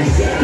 Exactly.